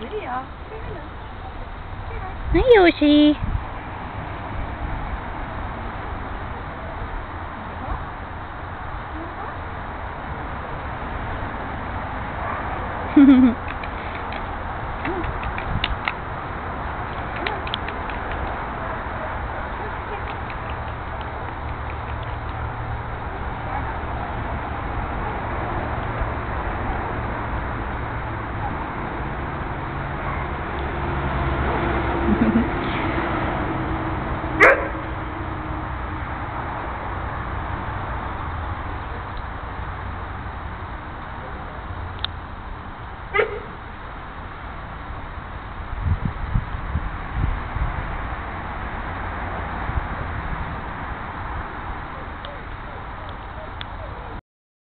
video. Hi, Yoshi. Mm-hmm.